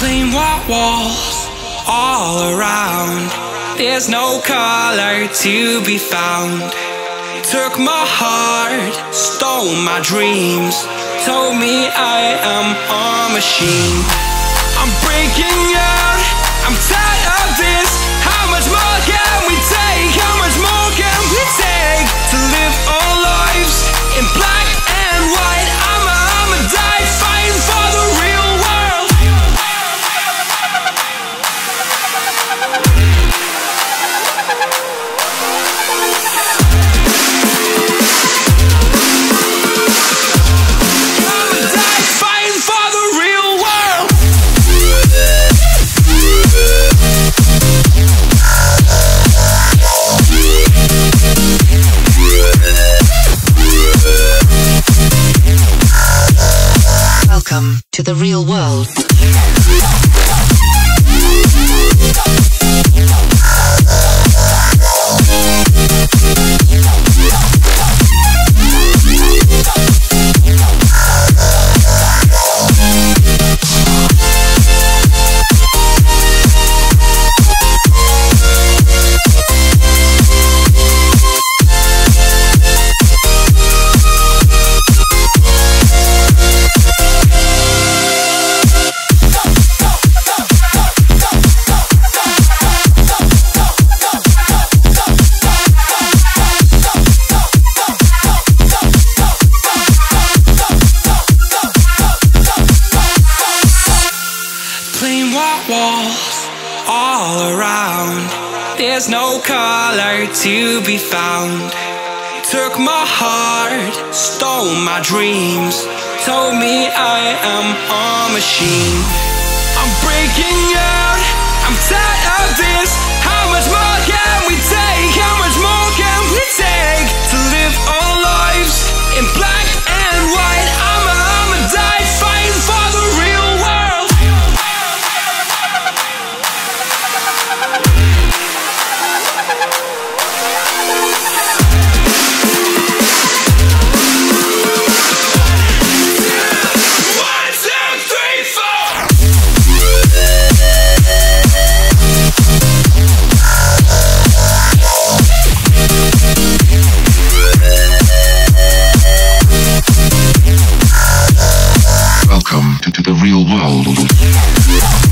Plain white walls all around. There's no color to be found. Took my heart, stole my dreams, told me I am a machine. To the real world. There's no color to be found. Took my heart, stole my dreams, told me I am a machine. I'm breaking out, I'm tired of this. Real world.